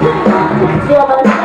我们。